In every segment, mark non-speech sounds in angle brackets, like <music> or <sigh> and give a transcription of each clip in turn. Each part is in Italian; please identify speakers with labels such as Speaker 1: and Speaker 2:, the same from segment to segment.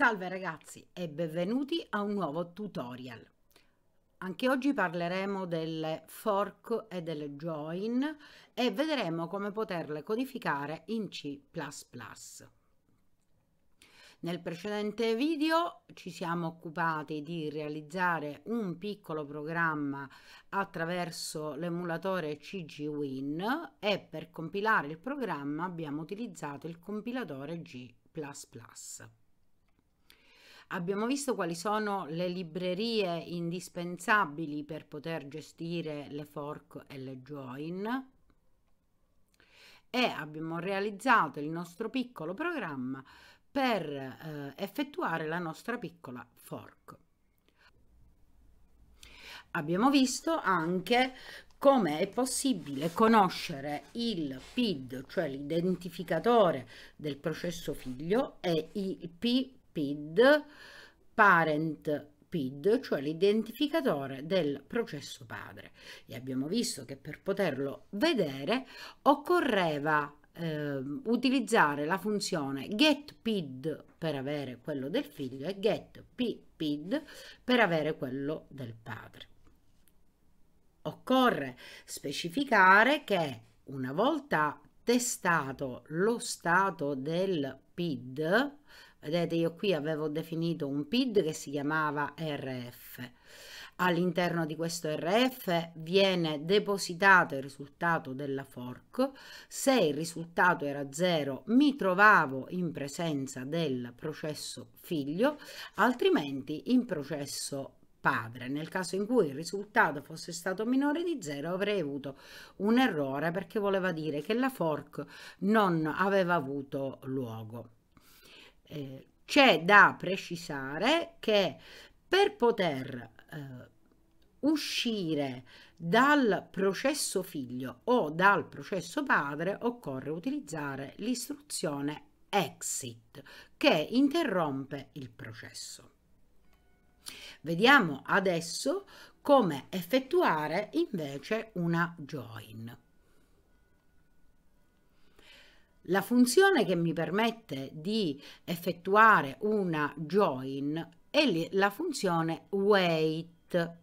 Speaker 1: Salve ragazzi e benvenuti a un nuovo tutorial. Anche oggi parleremo delle fork e delle join e vedremo come poterle codificare in C++. Nel precedente video ci siamo occupati di realizzare un piccolo programma attraverso l'emulatore CGWin e per compilare il programma abbiamo utilizzato il compilatore G++. Abbiamo visto quali sono le librerie indispensabili per poter gestire le fork e le join e abbiamo realizzato il nostro piccolo programma per eh, effettuare la nostra piccola fork. Abbiamo visto anche come è possibile conoscere il PID, cioè l'identificatore del processo figlio, e il PPID, parent PID, cioè l'identificatore del processo padre. E abbiamo visto che per poterlo vedere occorreva eh, utilizzare la funzione getPid per avere quello del figlio e getPPid per avere quello del padre. Occorre specificare che una volta testato lo stato del PID, vedete io qui avevo definito un PID che si chiamava RF, all'interno di questo RF viene depositato il risultato della fork, se il risultato era 0 mi trovavo in presenza del processo figlio, altrimenti in processo padre. Nel caso in cui il risultato fosse stato minore di 0 avrei avuto un errore perché voleva dire che la fork non aveva avuto luogo. Eh, c'è da precisare che per poter eh, uscire dal processo figlio o dal processo padre occorre utilizzare l'istruzione exit che interrompe il processo. Vediamo adesso come effettuare invece una join. La funzione che mi permette di effettuare una join è la funzione wait,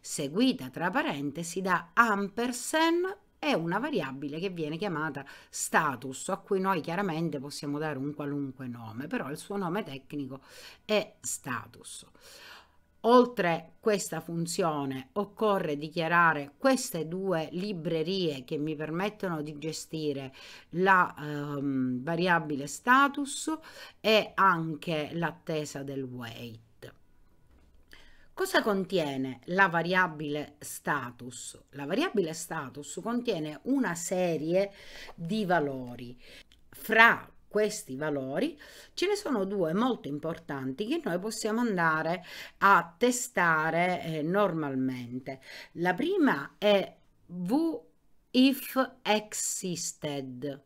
Speaker 1: seguita tra parentesi da ampersand e una variabile che viene chiamata status, a cui noi chiaramente possiamo dare un qualunque nome, però il suo nome tecnico è status. Oltre questa funzione occorre dichiarare queste due librerie che mi permettono di gestire la ehm, variabile status e anche l'attesa del wait. Cosa contiene la variabile status? La variabile status contiene una serie di valori. Fra questi valori, ce ne sono due molto importanti che noi possiamo andare a testare eh, normalmente. La prima è v if existed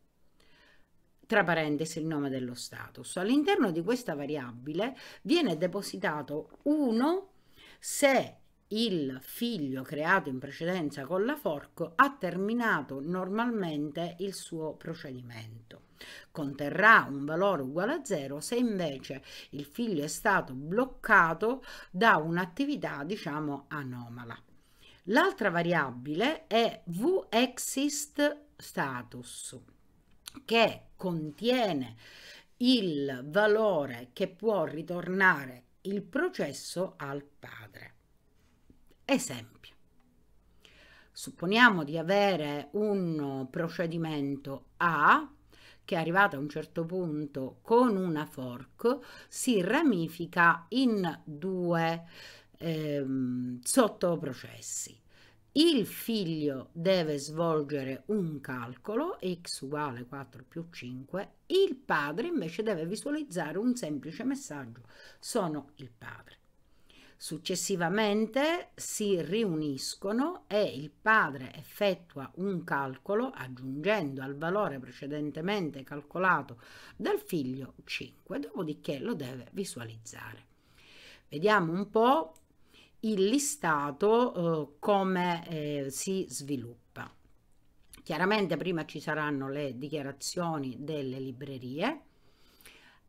Speaker 1: tra parentesi il nome dello status. All'interno di questa variabile viene depositato 1 se il figlio creato in precedenza con la fork ha terminato normalmente il suo procedimento. Conterrà un valore uguale a 0 se invece il figlio è stato bloccato da un'attività diciamo anomala. L'altra variabile è vexist status che contiene il valore che può ritornare il processo al padre. Esempio. Supponiamo di avere un procedimento A che arrivato a un certo punto con una fork si ramifica in due ehm, sottoprocessi. Il figlio deve svolgere un calcolo, x uguale 4 più 5, il padre invece deve visualizzare un semplice messaggio, sono il padre. Successivamente si riuniscono e il padre effettua un calcolo aggiungendo al valore precedentemente calcolato dal figlio 5, dopodiché lo deve visualizzare. Vediamo un po' il listato eh, come eh, si sviluppa. Chiaramente prima ci saranno le dichiarazioni delle librerie,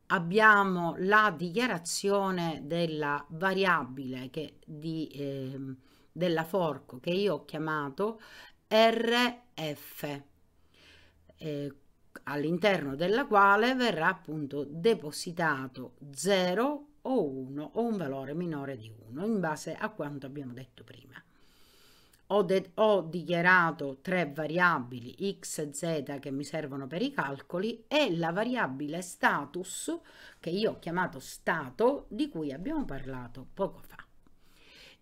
Speaker 1: abbiamo la dichiarazione della variabile che di, eh, della forco che io ho chiamato RF eh, all'interno della quale verrà appunto depositato 0 o 1 o un valore minore di 1 in base a quanto abbiamo detto prima. Ho, ho, dichiarato tre variabili x e z che mi servono per i calcoli e la variabile status che io ho chiamato stato di cui abbiamo parlato poco fa.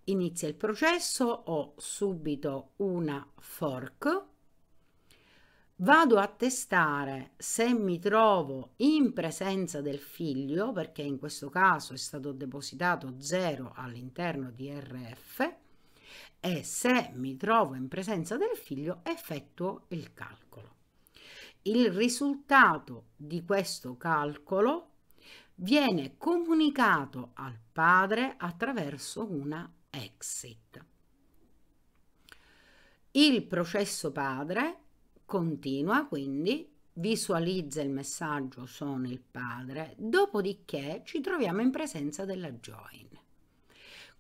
Speaker 1: Inizia il processo, ho subito una fork vado a testare se mi trovo in presenza del figlio, perché in questo caso è stato depositato 0 all'interno di RF, e se mi trovo in presenza del figlio effettuo il calcolo. Il risultato di questo calcolo viene comunicato al padre attraverso una exit. Il processo padre Continua quindi, visualizza il messaggio sono il padre, dopodiché ci troviamo in presenza della join.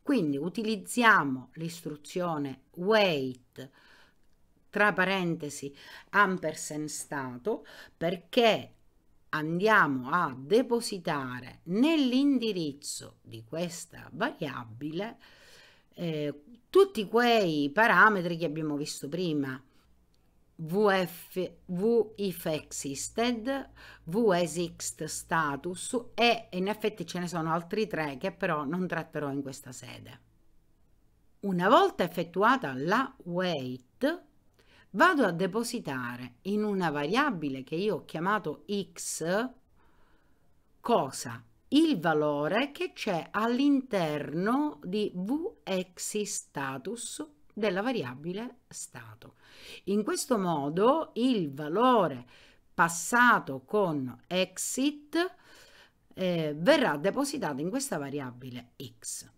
Speaker 1: Quindi utilizziamo l'istruzione wait tra parentesi ampersand stato perché andiamo a depositare nell'indirizzo di questa variabile eh, tutti quei parametri che abbiamo visto prima VF, VIF existed, VESIXT status e in effetti ce ne sono altri tre che però non tratterò in questa sede. Una volta effettuata la wait, vado a depositare in una variabile che io ho chiamato x cosa? Il valore che c'è all'interno di VEXISTATUS della variabile stato. In questo modo il valore passato con exit eh, verrà depositato in questa variabile x.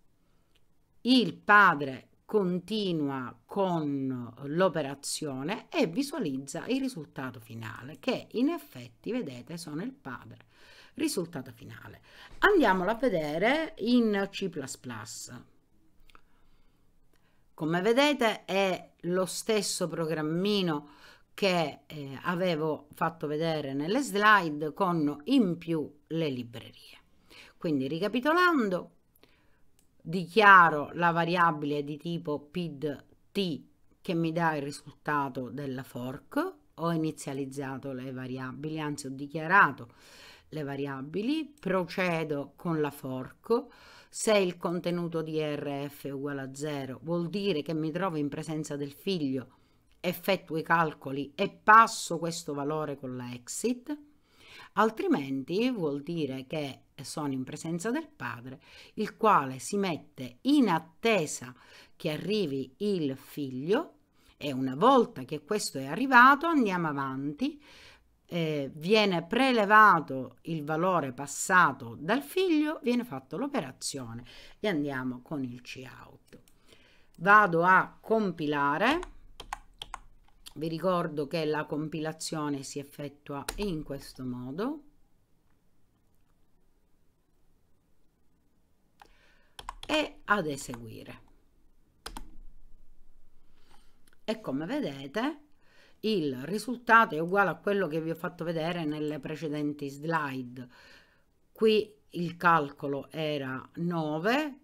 Speaker 1: Il padre continua con l'operazione e visualizza il risultato finale che in effetti vedete sono il padre risultato finale andiamolo a vedere in C++ come vedete è lo stesso programmino che eh, avevo fatto vedere nelle slide con in più le librerie. Quindi ricapitolando, dichiaro la variabile di tipo PID T che mi dà il risultato della fork, ho inizializzato le variabili, anzi ho dichiarato le variabili, procedo con la fork, se il contenuto di RF è uguale a 0 vuol dire che mi trovo in presenza del figlio, effettuo i calcoli e passo questo valore con la exit, altrimenti vuol dire che sono in presenza del padre, il quale si mette in attesa che arrivi il figlio e una volta che questo è arrivato andiamo avanti eh, viene prelevato il valore passato dal figlio, viene fatta l'operazione e andiamo con il cout. Vado a compilare, vi ricordo che la compilazione si effettua in questo modo. e ad eseguire. E come vedete il risultato è uguale a quello che vi ho fatto vedere nelle precedenti slide. Qui il calcolo era 9,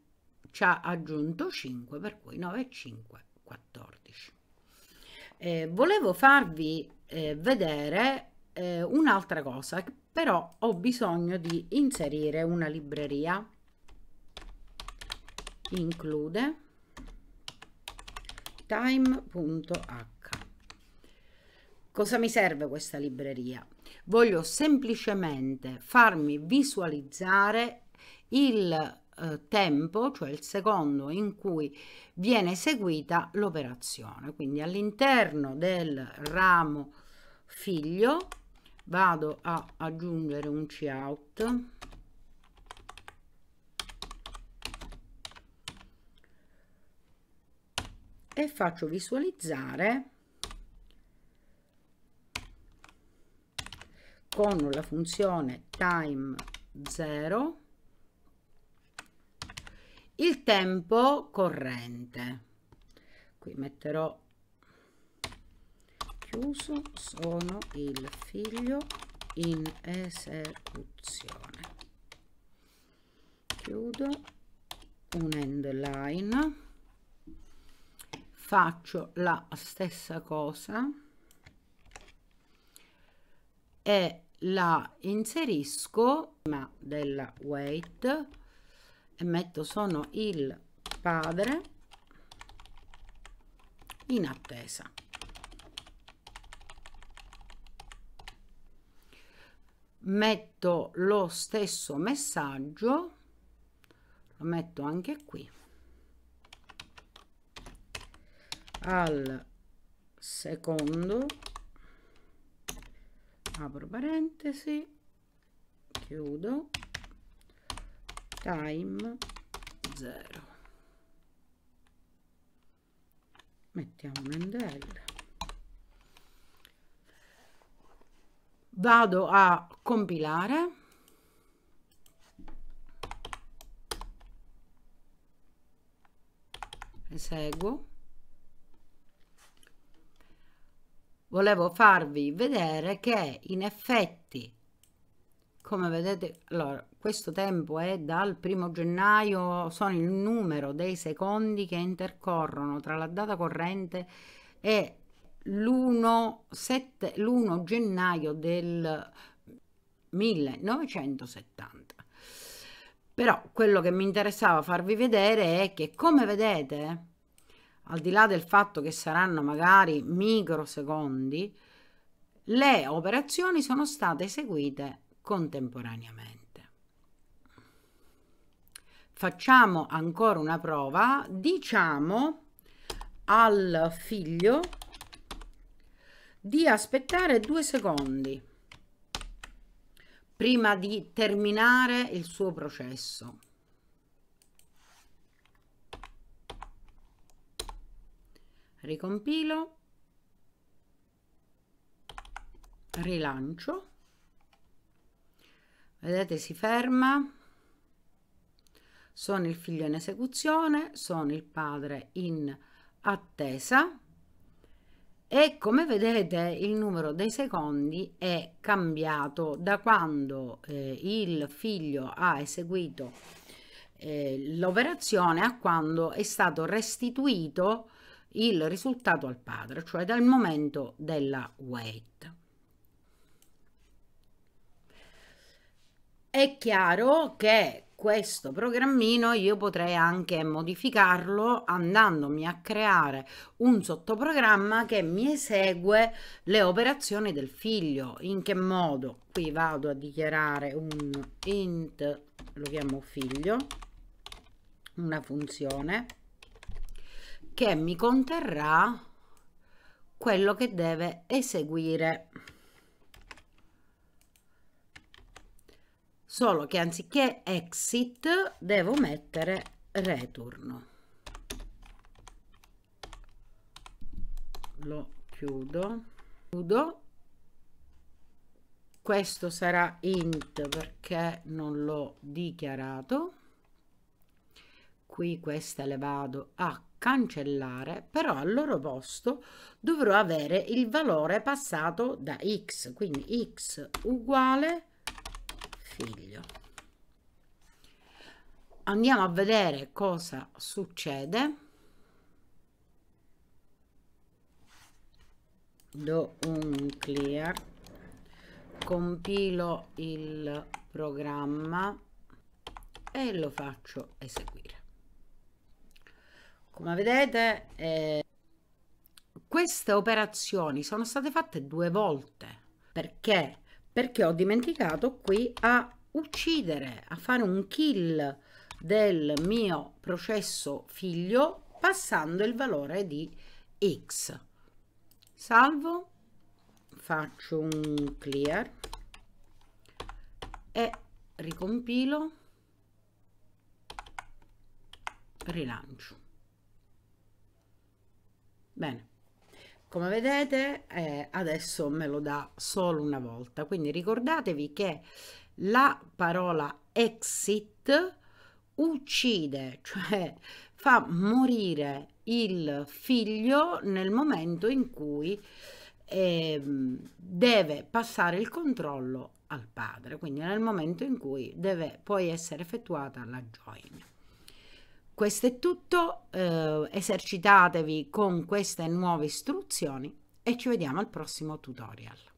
Speaker 1: ci ha aggiunto 5, per cui 9 e 5, 14. Eh, volevo farvi eh, vedere eh, un'altra cosa, però ho bisogno di inserire una libreria. Include time.h Cosa mi serve questa libreria? Voglio semplicemente farmi visualizzare il eh, tempo, cioè il secondo in cui viene eseguita l'operazione. Quindi all'interno del ramo figlio vado a aggiungere un cout e faccio visualizzare con la funzione time 0 il tempo corrente. Qui metterò chiuso sono il figlio in esecuzione. Chiudo un end line. Faccio la stessa cosa e la inserisco prima della wait e metto sono il padre in attesa. Metto lo stesso messaggio lo metto anche qui al secondo apro parentesi. Chiudo. Time 0 mettiamo un endel vado a compilare. Eseguo volevo farvi vedere che in effetti come vedete allora questo tempo è dal primo gennaio sono il numero dei secondi che intercorrono tra la data corrente e l'1 gennaio del 1970 però quello che mi interessava farvi vedere è che come vedete al di là del fatto che saranno magari microsecondi le operazioni sono state eseguite contemporaneamente facciamo ancora una prova diciamo al figlio di aspettare due secondi prima di terminare il suo processo. Ricompilo, rilancio, vedete si ferma, sono il figlio in esecuzione, sono il padre in attesa, e come vedete il numero dei secondi è cambiato da quando eh, il figlio ha eseguito eh, l'operazione a quando è stato restituito il risultato al padre, cioè dal momento della wait. È chiaro che questo programmino io potrei anche modificarlo andandomi a creare un sottoprogramma che mi esegue le operazioni del figlio. In che modo? Qui vado a dichiarare un int lo chiamo figlio una funzione che mi conterrà quello che deve eseguire. Solo che anziché exit devo mettere return. Lo chiudo. Chiudo. Questo sarà int perché non l'ho dichiarato. Qui queste le vado a cancellare però al loro posto dovrò avere il valore passato da x quindi x uguale figlio. Andiamo a vedere cosa succede. Do un clear, compilo il programma e lo faccio eseguire. Come vedete, eh, queste operazioni sono state fatte due volte perché perché ho dimenticato qui a uccidere, a fare un kill del mio processo figlio passando il valore di x. Salvo, faccio un clear e ricompilo, rilancio. Bene come vedete eh, adesso me lo dà solo una volta quindi ricordatevi che la parola exit uccide, <laughs> cioè fa morire il figlio nel momento in cui eh, deve passare il controllo al padre, quindi nel momento in cui deve poi essere effettuata la join. Questo è tutto, eh, esercitatevi con queste nuove istruzioni e ci vediamo al prossimo tutorial.